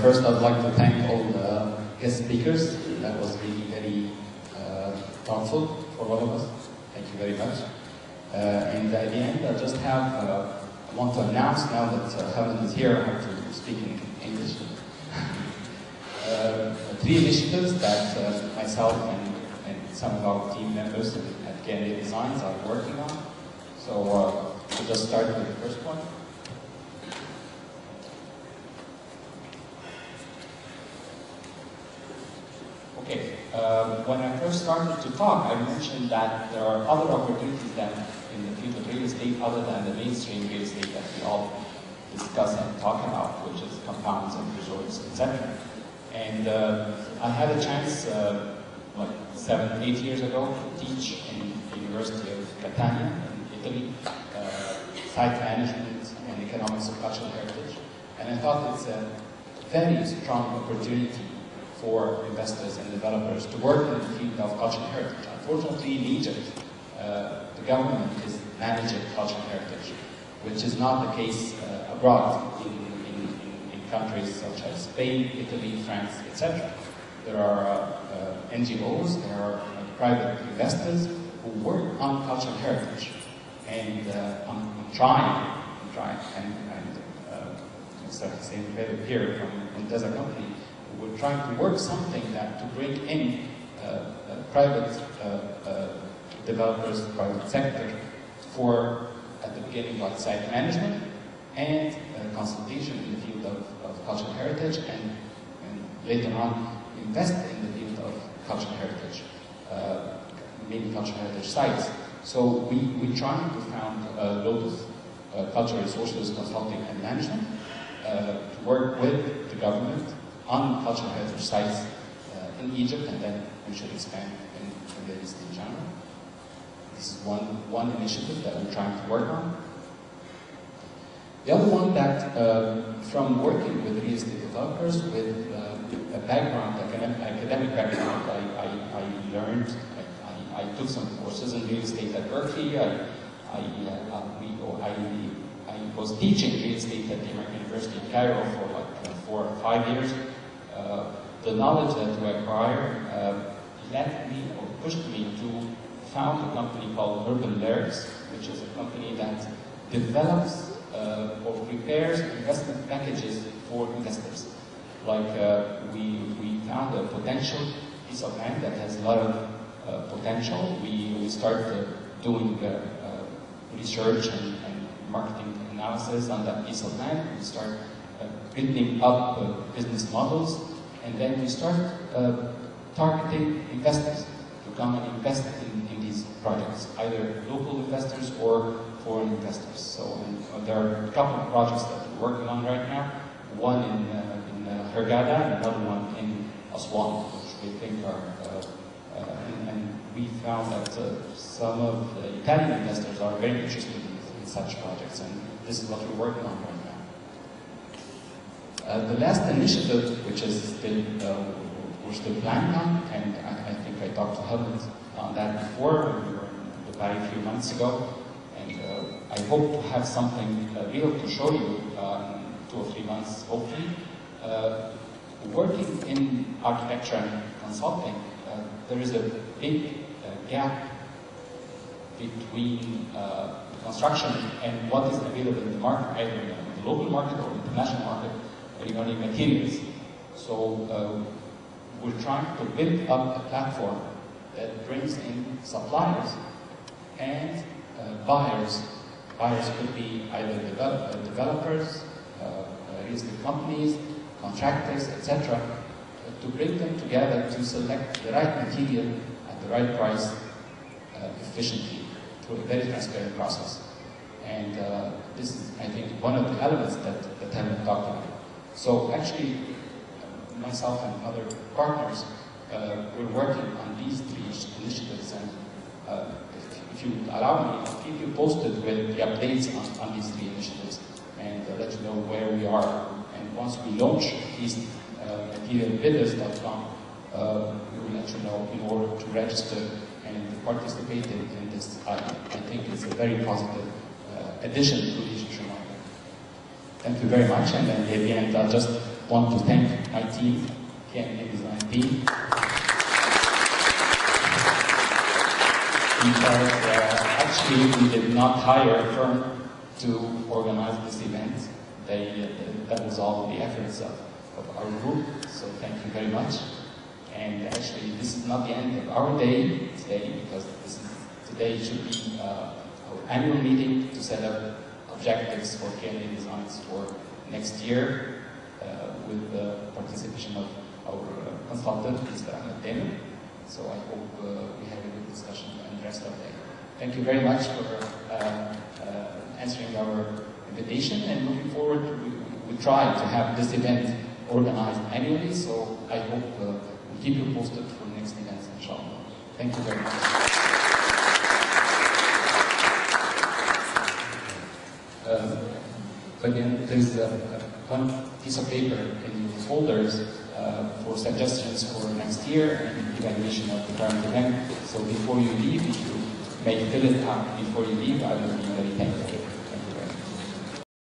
first, I'd like to thank all the guest speakers. That was really very uh, thoughtful for all of us. Thank you very much. Uh, and at the end, I just have, uh, I want to announce now that uh, Helen is here, I have to speak in English. uh, three initiatives that uh, myself and, and some of our team members at K&A Designs are working on. So uh, we'll just start with the first one. Okay, um, when I first started to talk, I mentioned that there are other opportunities than in the field of real estate other than the mainstream real estate that we all discuss and talk about, which is compounds and resorts, etc. And uh, I had a chance, uh, like seven, eight years ago, to teach in the University of Catania in Italy, uh, site management and economics of cultural heritage. And I thought it's a very strong opportunity for investors and developers to work in the field of cultural heritage. Unfortunately, in Egypt, uh, the government is managing cultural heritage, which is not the case uh, abroad in, in, in, countries such as Spain, Italy, France, etc. There are uh, uh NGOs, there are uh, private investors who work on cultural heritage, and uh, I'm, I'm, trying, I'm trying, and, and uh, Mr. Hussein here from Monteza Company, we're trying to work something that to bring in uh, uh, private uh, uh, developers, private sector, for at the beginning like site management and uh, consultation in the field of, of cultural heritage, and, and, later on invest in the field of cultural heritage, maybe cultural heritage sites. So we we trying to found uh, Lotus uh, Cultural Resources Consulting and Management uh, to work with the government on cultural heritage sites uh, in Egypt, and then we should expand in, the East in general. This is one, one initiative that we're trying to work on. The other one that, uh, from working with real estate developers with uh, a background, academic, background, I, I, I learned, I, I, took some courses in real estate at Berkeley. I, I, uh, I was teaching real estate at the American University in Cairo for like four or five years. Uh, the knowledge that you acquire uh, led me or pushed me to found a company called Urban Layers, which is a company that develops uh, or prepares investment packages for investors. Like uh, we, we found a potential piece of land that has a lot of uh, potential. We, we start doing research and, and, marketing analysis on that piece of land. We start building up business models and then we start uh, targeting investors to come and invest in, in, these projects, either local investors or foreign investors. So and, there are a couple of projects that we're working on right now, one in, uh, in uh, Hurghada and another one in Aswan, which we think are, uh, uh, and, and, we found that uh, some of the Italian investors are very interested in, in such projects, and this is what we're working on right now. Uh, the last initiative, which is still, uh, we're still planning on, and I, I, think I talked to Helmut on that before, we were in Dubai a few months ago, and uh, I hope to have something uh, real to show you uh, two or three months, hopefully. Uh, working in architecture and consulting, there is a big gap between construction and what is available in the market, either in the local market or international market regarding materials. So uh, we're trying to build up a platform that brings in suppliers and uh, buyers. Buyers could be either develop, uh, developers, uh, uh, real companies, contractors, etc., to bring them together to select the right material at the right price efficiently through a very transparent process. And this is, I think, one of the elements that, that Helen talked about. So actually, myself and other partners, uh, we're working on these three initiatives and uh, if, if, you allow me, I'll keep you posted with the updates on, on these three initiatives and uh, let you know where we are. And once we launch these uh, materialbidders.com, uh, we will let you know in order to register and participate in, in this. I, I think it's a very positive uh, addition to the market. Thank you very much. And then at the end, I'll just want to thank my team, K&A Design team. Because uh, actually we did not hire a firm to organize this event. They, uh, that was all the efforts of, of our group, so thank you very much. And actually, this is not the end of our day today, because this is, today should be uh, our annual meeting to set up objectives for K&A Designs for next year uh, with the participation of our uh, consultant, Mr. Ahmed Demir. So I hope uh, we have a good discussion and rest of the day. Thank you very much for answering our invitation and looking forward, we, we try to have this event organized annually, so I hope uh, we'll keep you posted for next events, inshallah. Thank you very much. Um, but then there's uh, one piece of paper in your folders uh, for suggestions for next year and evaluation of the current event. So before you leave, if you may fill it up before you leave, I will be very thankful.